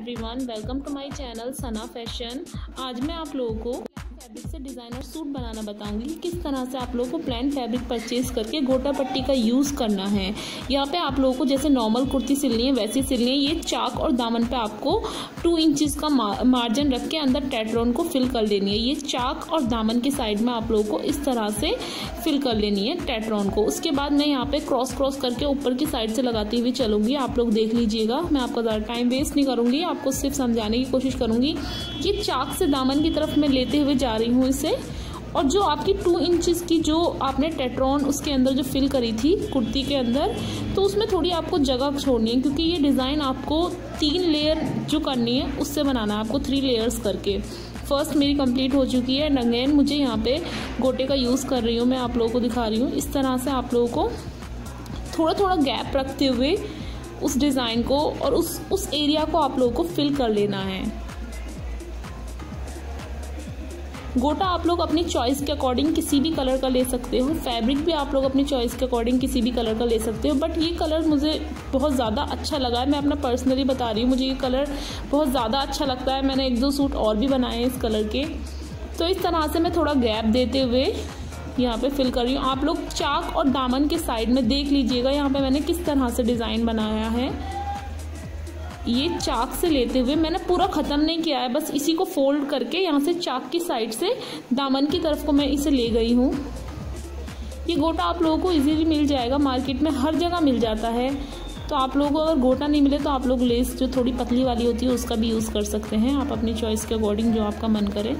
Everyone welcome to my channel Sana fashion आज मैं आप लोगों को फैब्रिक से डिज़ाइनर सूट बनाना बताऊँगी किस तरह से आप लोगों को प्लान फैब्रिक परचेज करके गोटा पट्टी का यूज़ करना है। यहाँ पे आप लोगों को जैसे नॉर्मल कुर्ती सिलनी है, वैसी सिलनी है। ये चाक और दामन पे आपको टू इंचज़ का मार्जिन रख के अंदर टेट्रॉन को फिल कर लेनी है। ये चाक और दामन के साइड में आप लोगों को इस तरह से फिल कर लेनी है टेट्रॉन को। उसके बाद मैं यहाँ पे क्रॉस क्रॉस करके ऊपर की साइड से लगाती हुई चलूँगी। आप लोग देख लीजिएगा। मैं आपका ज़्यादा टाइम वेस्ट नहीं करूँगी। आपको सिर्फ़ समझाने की कोशिश करूँगी कि चाक से दामन की तरफ़ मैं लेते हुए जा रही हूँ इसे। और जो आपकी टू इंचज़ की जो आपने टेट्रॉन उसके अंदर जो फिल करी थी, कुर्ती के अंदर तो उसमें थोड़ी आपको जगह छोड़नी है, क्योंकि ये डिज़ाइन आपको तीन लेयर जो करनी है, उससे बनाना है आपको थ्री लेयर्स करके। फ़र्स्ट मेरी कंप्लीट हो चुकी है एंड अगेन मुझे यहाँ पे गोटे का यूज़ कर रही हूँ, मैं आप लोगों को दिखा रही हूँ। इस तरह से आप लोगों को थोड़ा थोड़ा गैप रखते हुए उस डिज़ाइन को और उस उस एरिया को आप लोगों को फिल कर लेना है। गोटा, आप लोग अपनी चॉइस के अकॉर्डिंग किसी भी कलर का ले सकते हो। फैब्रिक भी आप लोग अपनी चॉइस के अकॉर्डिंग किसी भी कलर का ले सकते हो। बट ये कलर मुझे बहुत ज़्यादा अच्छा लगा है। मैं अपना पर्सनली बता रही हूँ, मुझे ये कलर बहुत ज़्यादा अच्छा लगता है। मैंने एक दो सूट और भी बनाए हैं इस कलर के। तो इस तरह से मैं थोड़ा गैप देते हुए यहाँ पे फिल कर रही हूँ। आप लोग चाक और दामन के साइड में देख लीजिएगा, यहाँ पे मैंने किस तरह से डिज़ाइन बनाया है। ये चाक से लेते हुए मैंने पूरा ख़त्म नहीं किया है, बस इसी को फोल्ड करके यहाँ से चाक की साइड से दामन की तरफ़ को मैं इसे ले गई हूँ। ये गोटा आप लोगों को इजीली मिल जाएगा मार्केट में हर जगह मिल जाता है। तो आप लोगों को अगर गोटा नहीं मिले तो आप लोग लेस जो थोड़ी पतली वाली होती है उसका भी यूज़ कर सकते हैं। आप अपनी चॉइस के अकॉर्डिंग जो आपका मन करे।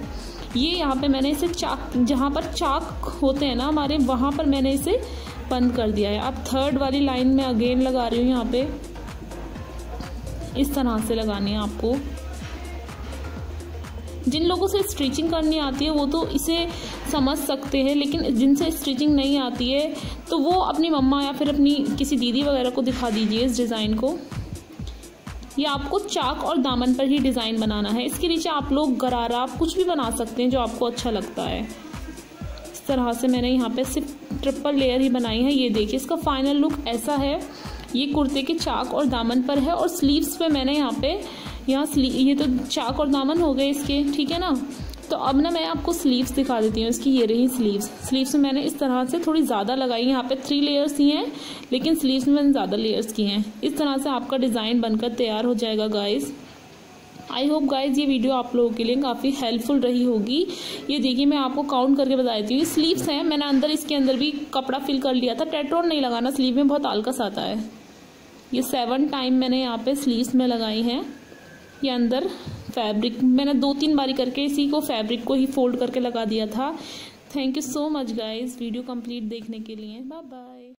ये यहाँ पे मैंने इसे चाक, जहाँ पर चाक होते हैं ना हमारे, वहाँ पर मैंने इसे बंद कर दिया है। अब थर्ड वाली लाइन में अगेन लगा रही हूँ यहाँ पे। इस तरह से लगानी है आपको। जिन लोगों से स्टिचिंग करनी आती है, वो तो इसे समझ सकते हैं, लेकिन जिनसे स्टिचिंग नहीं आती है तो वो अपनी मम्मा या फिर अपनी किसी दीदी वगैरह को दिखा दीजिए इस डिज़ाइन को। ये आपको चाक और दामन पर ही डिज़ाइन बनाना है। इसके नीचे आप लोग गरारा कुछ भी बना सकते हैं जो आपको अच्छा लगता है। इस तरह से मैंने यहाँ पे सिर्फ़ ट्रिपल लेयर ही बनाई है। ये देखिए, इसका फाइनल लुक ऐसा है। ये कुर्ते के चाक और दामन पर है और स्लीव्स पे मैंने यहाँ पे, यहाँ ये तो चाक और दामन हो गए इसके, ठीक है ना? तो अब ना मैं आपको स्लीव्स दिखा देती हूँ, इसकी ये रही स्लीव्स स्लीव्स में मैंने इस तरह से थोड़ी ज़्यादा लगाई, यहाँ पे थ्री लेयर्स ही हैं, लेकिन स्लीव्स में मैंने ज़्यादा लेयर्स की हैं। इस तरह से आपका डिज़ाइन बनकर तैयार हो जाएगा गाइस आई होप गाइज़ ये वीडियो आप लोगों के लिए काफ़ी हेल्पफुल रही होगी। ये देखिए, मैं आपको काउंट करके बता देती हूँ। स्लीव्स हैं, मैंने अंदर इसके अंदर भी कपड़ा फिल कर लिया था। टेट्रोन नहीं लगाना स्लीव में बहुत आलकस आता है। ये सेवन टाइम मैंने यहाँ पे स्लीव्स में लगाई हैं। ये अंदर फैब्रिक मैंने दो तीन बारी करके इसी को फैब्रिक को ही फोल्ड करके लगा दिया था। Thank you so much guys video complete देखने के लिए. Bye bye